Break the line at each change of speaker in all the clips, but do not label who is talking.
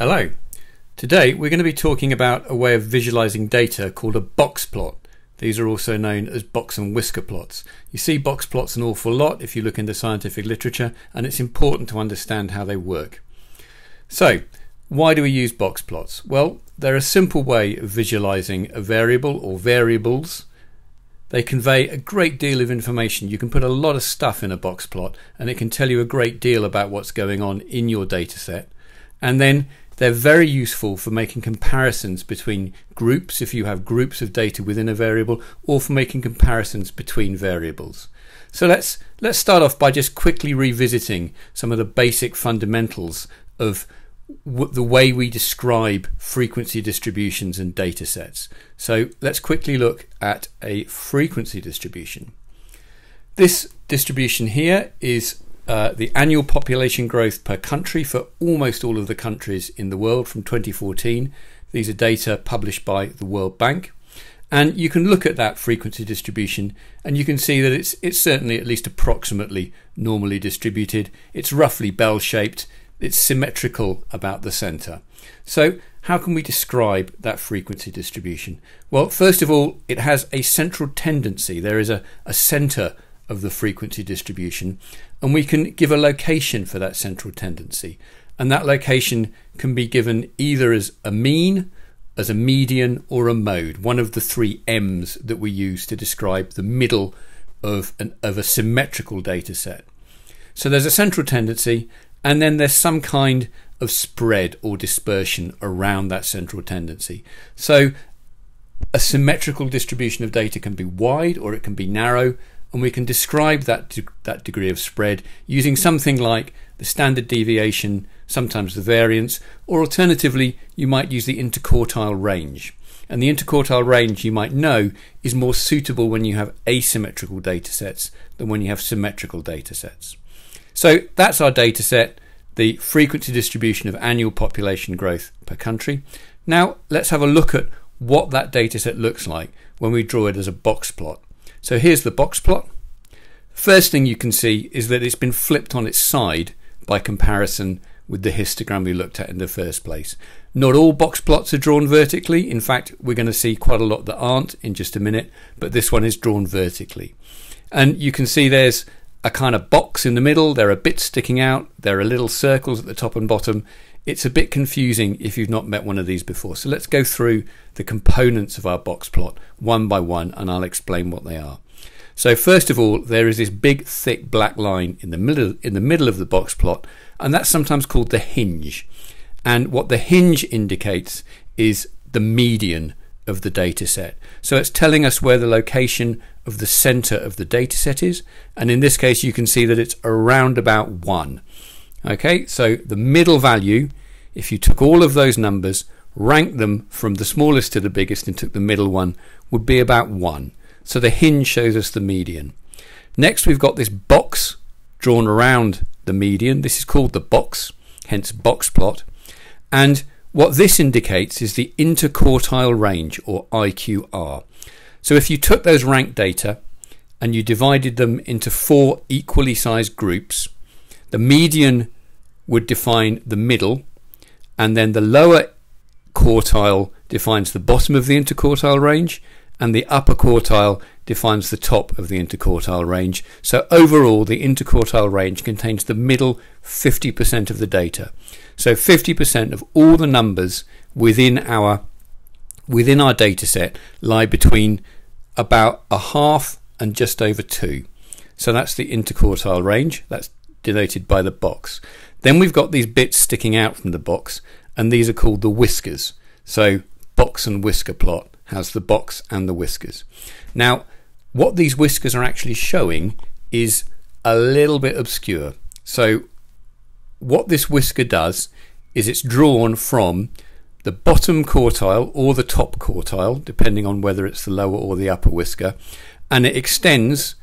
Hello. Today we're going to be talking about a way of visualizing data called a box plot. These are also known as box and whisker plots. You see box plots an awful lot if you look into scientific literature and it's important to understand how they work. So, why do we use box plots? Well, they're a simple way of visualizing a variable or variables. They convey a great deal of information. You can put a lot of stuff in a box plot and it can tell you a great deal about what's going on in your data set. And then they're very useful for making comparisons between groups, if you have groups of data within a variable, or for making comparisons between variables. So let's, let's start off by just quickly revisiting some of the basic fundamentals of the way we describe frequency distributions and data sets. So let's quickly look at a frequency distribution. This distribution here is uh, the annual population growth per country for almost all of the countries in the world from 2014. These are data published by the World Bank. And you can look at that frequency distribution and you can see that it's, it's certainly at least approximately normally distributed. It's roughly bell shaped. It's symmetrical about the center. So how can we describe that frequency distribution? Well, first of all, it has a central tendency. There is a, a center of the frequency distribution, and we can give a location for that central tendency. And that location can be given either as a mean, as a median, or a mode, one of the three M's that we use to describe the middle of, an, of a symmetrical data set. So there's a central tendency, and then there's some kind of spread or dispersion around that central tendency. So a symmetrical distribution of data can be wide or it can be narrow, and we can describe that de that degree of spread using something like the standard deviation, sometimes the variance, or alternatively you might use the interquartile range. And the interquartile range you might know is more suitable when you have asymmetrical data sets than when you have symmetrical data sets. So that's our data set, the frequency distribution of annual population growth per country. Now let's have a look at what that data set looks like when we draw it as a box plot. So here's the box plot. First thing you can see is that it's been flipped on its side by comparison with the histogram we looked at in the first place. Not all box plots are drawn vertically. In fact, we're going to see quite a lot that aren't in just a minute, but this one is drawn vertically. And you can see there's a kind of box in the middle, there are bits sticking out, there are little circles at the top and bottom. It's a bit confusing if you've not met one of these before. So let's go through the components of our box plot one by one and I'll explain what they are. So first of all, there is this big thick black line in the middle in the middle of the box plot and that's sometimes called the hinge. And what the hinge indicates is the median of the data set. So it's telling us where the location of the center of the data set is. And in this case, you can see that it's around about one. Okay, so the middle value, if you took all of those numbers, ranked them from the smallest to the biggest and took the middle one, would be about 1. So the hinge shows us the median. Next we've got this box drawn around the median. This is called the box, hence box plot. And what this indicates is the interquartile range, or IQR. So if you took those ranked data and you divided them into four equally sized groups, the median would define the middle, and then the lower quartile defines the bottom of the interquartile range, and the upper quartile defines the top of the interquartile range. So overall, the interquartile range contains the middle 50% of the data. So 50% of all the numbers within our within our data set lie between about a half and just over two. So that's the interquartile range. That's denoted by the box. Then we've got these bits sticking out from the box, and these are called the whiskers. So box and whisker plot has the box and the whiskers. Now, what these whiskers are actually showing is a little bit obscure. So what this whisker does is it's drawn from the bottom quartile or the top quartile, depending on whether it's the lower or the upper whisker, and it extends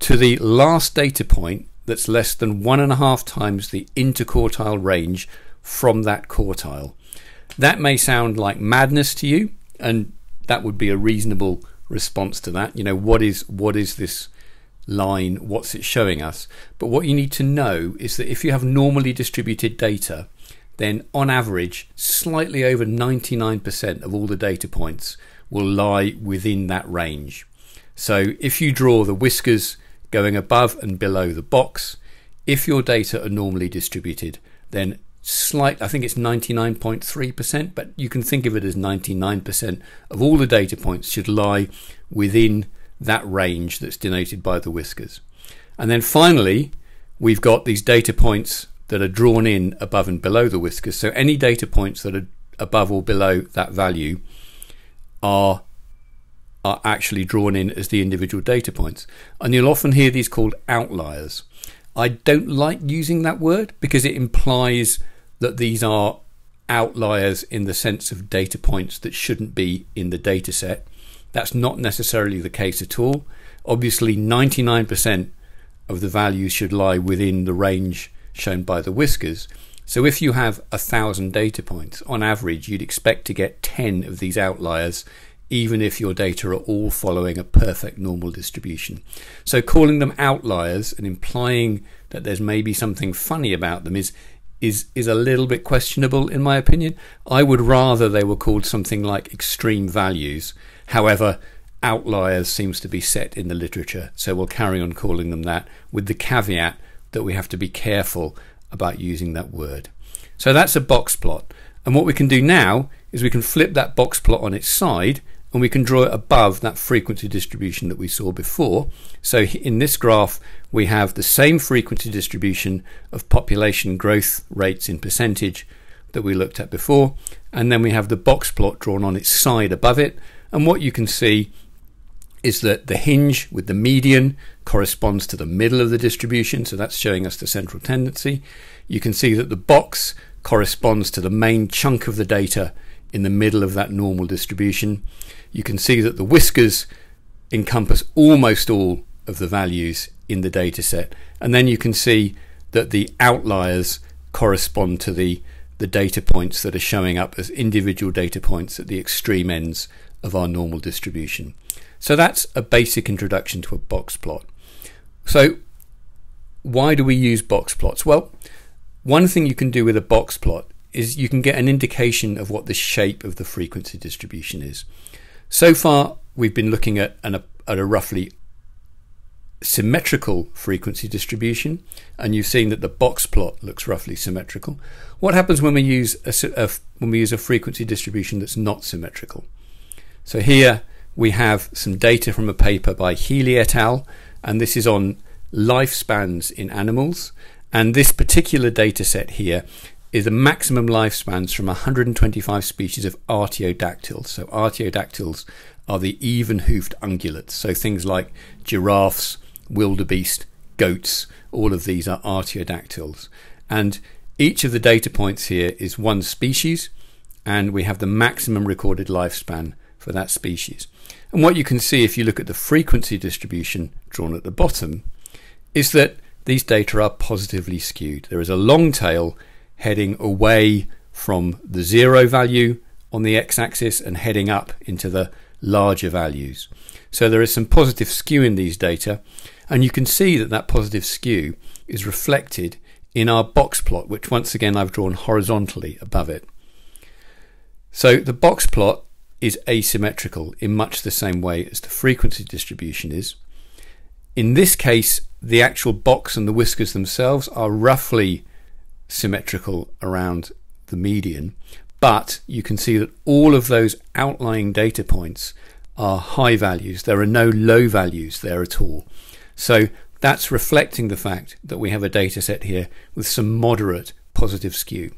to the last data point that's less than one and a half times the interquartile range from that quartile. That may sound like madness to you, and that would be a reasonable response to that. You know, what is what is this line? What's it showing us? But what you need to know is that if you have normally distributed data, then on average, slightly over 99% of all the data points will lie within that range. So if you draw the whiskers going above and below the box, if your data are normally distributed, then slight, I think it's 99.3%, but you can think of it as 99% of all the data points should lie within that range that's denoted by the whiskers. And then finally, we've got these data points that are drawn in above and below the whiskers. So any data points that are above or below that value are are actually drawn in as the individual data points. And you'll often hear these called outliers. I don't like using that word because it implies that these are outliers in the sense of data points that shouldn't be in the data set. That's not necessarily the case at all. Obviously, 99% of the values should lie within the range shown by the whiskers. So if you have a thousand data points, on average, you'd expect to get 10 of these outliers, even if your data are all following a perfect normal distribution. So calling them outliers and implying that there's maybe something funny about them is is is a little bit questionable in my opinion. I would rather they were called something like extreme values. However, outliers seems to be set in the literature, so we'll carry on calling them that with the caveat that we have to be careful about using that word. So that's a box plot. And what we can do now is we can flip that box plot on its side and we can draw it above that frequency distribution that we saw before. So in this graph, we have the same frequency distribution of population growth rates in percentage that we looked at before. And then we have the box plot drawn on its side above it. And what you can see is that the hinge with the median corresponds to the middle of the distribution. So that's showing us the central tendency. You can see that the box corresponds to the main chunk of the data in the middle of that normal distribution you can see that the whiskers encompass almost all of the values in the data set. And then you can see that the outliers correspond to the, the data points that are showing up as individual data points at the extreme ends of our normal distribution. So that's a basic introduction to a box plot. So why do we use box plots? Well, one thing you can do with a box plot is you can get an indication of what the shape of the frequency distribution is. So far, we've been looking at, an, at a roughly symmetrical frequency distribution, and you've seen that the box plot looks roughly symmetrical. What happens when we use a, a, when we use a frequency distribution that's not symmetrical? So here we have some data from a paper by Healy et al., and this is on lifespans in animals. And this particular data set here is the maximum lifespans from 125 species of artiodactyls. So artiodactyls are the even-hoofed ungulates. So things like giraffes, wildebeest, goats, all of these are artiodactyls. And each of the data points here is one species, and we have the maximum recorded lifespan for that species. And what you can see if you look at the frequency distribution drawn at the bottom is that these data are positively skewed. There is a long tail heading away from the zero value on the x-axis and heading up into the larger values. So there is some positive skew in these data and you can see that that positive skew is reflected in our box plot which once again I've drawn horizontally above it. So the box plot is asymmetrical in much the same way as the frequency distribution is. In this case the actual box and the whiskers themselves are roughly symmetrical around the median, but you can see that all of those outlying data points are high values. There are no low values there at all. So that's reflecting the fact that we have a data set here with some moderate positive skew.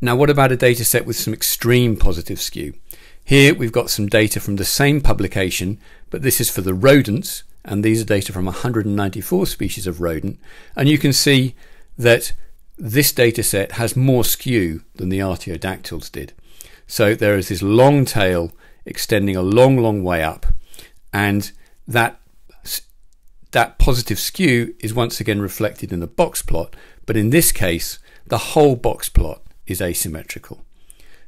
Now, what about a data set with some extreme positive skew? Here we've got some data from the same publication, but this is for the rodents, and these are data from 194 species of rodent. And you can see that this data set has more skew than the artiodactyls did. So there is this long tail extending a long, long way up, and that that positive skew is once again reflected in the box plot, but in this case, the whole box plot is asymmetrical.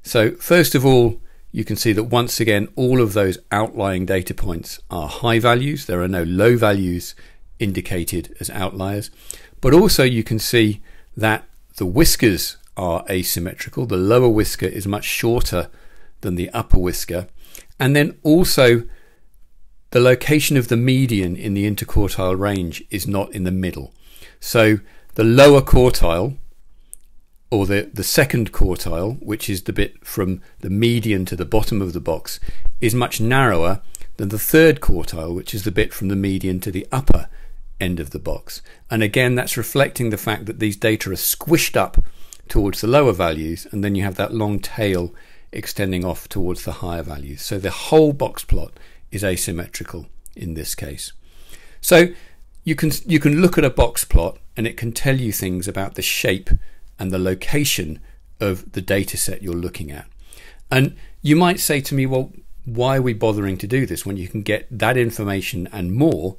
So first of all, you can see that once again, all of those outlying data points are high values. There are no low values indicated as outliers. But also you can see that the whiskers are asymmetrical. The lower whisker is much shorter than the upper whisker. And then also, the location of the median in the interquartile range is not in the middle. So the lower quartile, or the, the second quartile, which is the bit from the median to the bottom of the box, is much narrower than the third quartile, which is the bit from the median to the upper end of the box. And again, that's reflecting the fact that these data are squished up towards the lower values, and then you have that long tail extending off towards the higher values. So the whole box plot is asymmetrical in this case. So you can you can look at a box plot and it can tell you things about the shape and the location of the data set you're looking at. And you might say to me, well, why are we bothering to do this when you can get that information and more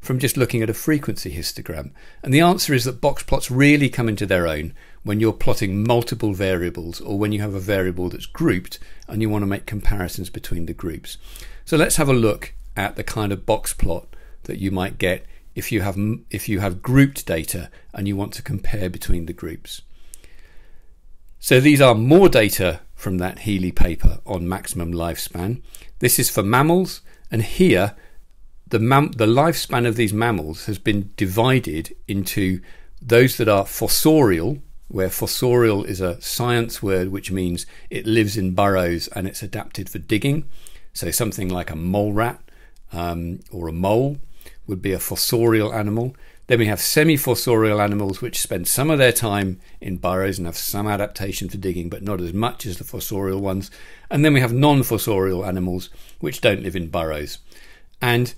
from just looking at a frequency histogram? And the answer is that box plots really come into their own when you're plotting multiple variables or when you have a variable that's grouped and you want to make comparisons between the groups. So let's have a look at the kind of box plot that you might get if you have if you have grouped data and you want to compare between the groups. So these are more data from that Healy paper on maximum lifespan. This is for mammals and here the, mam- the lifespan of these mammals has been divided into those that are fossorial, where fossorial is a science word which means it lives in burrows and it's adapted for digging. So something like a mole rat um, or a mole would be a fossorial animal. Then we have semi-fossorial animals which spend some of their time in burrows and have some adaptation for digging, but not as much as the fossorial ones. And then we have non-fossorial animals which don't live in burrows. And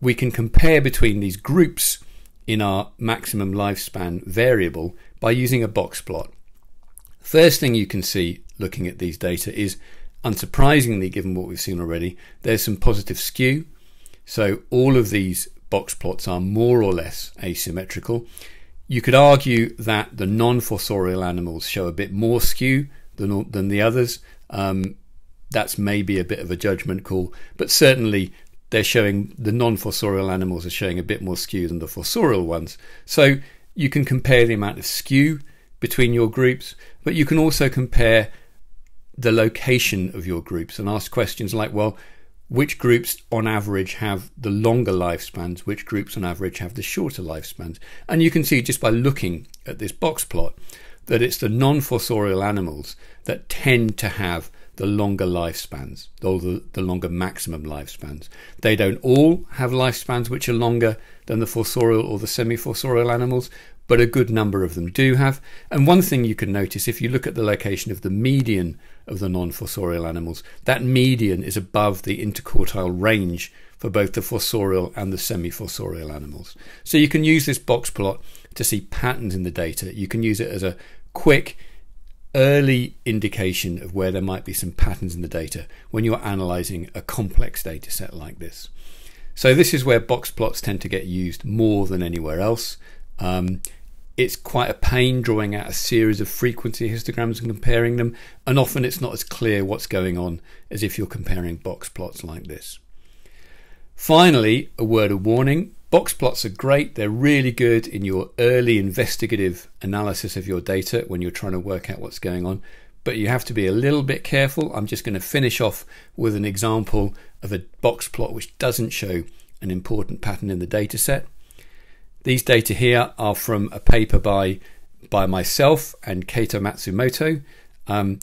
we can compare between these groups in our maximum lifespan variable by using a box plot. First thing you can see looking at these data is, unsurprisingly, given what we've seen already, there's some positive skew. So all of these box plots are more or less asymmetrical. You could argue that the non-fossorial animals show a bit more skew than, than the others. Um, that's maybe a bit of a judgment call, but certainly they're showing the non-fossorial animals are showing a bit more skew than the fossorial ones. So you can compare the amount of skew between your groups, but you can also compare the location of your groups and ask questions like, well, which groups on average have the longer lifespans, which groups on average have the shorter lifespans. And you can see just by looking at this box plot that it's the non fossorial animals that tend to have the longer lifespans, or the, the longer maximum lifespans. They don't all have lifespans which are longer than the fossorial or the semi fossorial animals, but a good number of them do have. And one thing you can notice if you look at the location of the median of the non fossorial animals, that median is above the interquartile range for both the fossorial and the semi fossorial animals. So you can use this box plot to see patterns in the data. You can use it as a quick, early indication of where there might be some patterns in the data when you're analyzing a complex data set like this. So this is where box plots tend to get used more than anywhere else. Um, it's quite a pain drawing out a series of frequency histograms and comparing them, and often it's not as clear what's going on as if you're comparing box plots like this. Finally, a word of warning. Box plots are great. They're really good in your early investigative analysis of your data when you're trying to work out what's going on, but you have to be a little bit careful. I'm just going to finish off with an example of a box plot which doesn't show an important pattern in the data set. These data here are from a paper by, by myself and Kato Matsumoto. Um,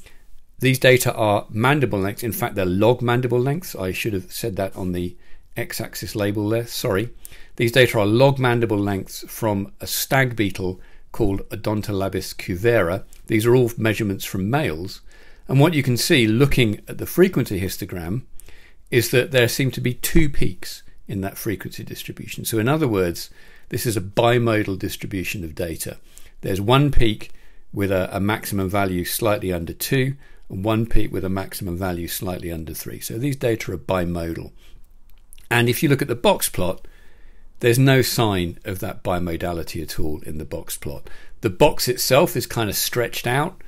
these data are mandible lengths. In fact, they're log mandible lengths. I should have said that on the x-axis label there. Sorry. These data are log mandible lengths from a stag beetle called Odontolabis cuvera. These are all measurements from males. And what you can see looking at the frequency histogram is that there seem to be two peaks in that frequency distribution. So in other words, this is a bimodal distribution of data. There's one peak with a, a, maximum value slightly under 2 and one peak with a maximum value slightly under 3. So these data are bimodal. And if you look at the box plot, there's no sign of that bimodality at all in the box plot. The box itself is kind of stretched out,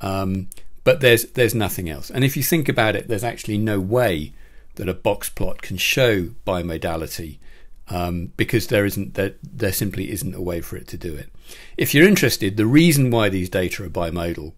um, but there's there's nothing else. And if you think about it, there's actually no way that a box plot can show bimodality um, because there isn't there, there simply isn't a way for it to do it. If you're interested, the reason why these data are bimodal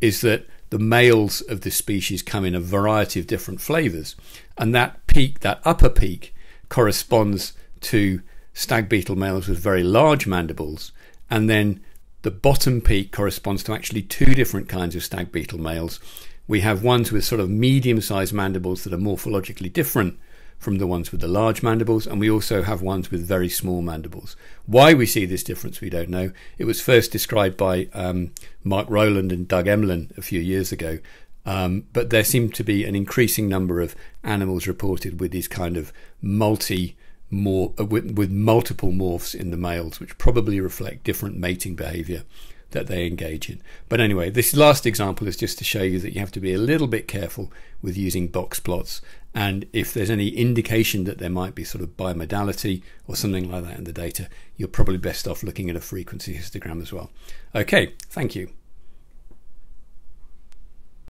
is that the males of this species come in a variety of different flavors, and that peak, that upper peak, corresponds to stag beetle males with very large mandibles, and then the bottom peak corresponds to actually two different kinds of stag beetle males. We have ones with sort of medium sized mandibles that are morphologically different from the ones with the large mandibles, and we also have ones with very small mandibles. Why we see this difference, we don't know. It was first described by um, Mark Rowland and Doug Emlen a few years ago, um, but there seem to be an increasing number of animals reported with these kind of multi more uh, with, with multiple morphs in the males, which probably reflect different mating behavior that they engage in. But anyway, this last example is just to show you that you have to be a little bit careful with using box plots. And if there's any indication that there might be sort of bimodality or something like that in the data, you're probably best off looking at a frequency histogram as well. Okay, thank you.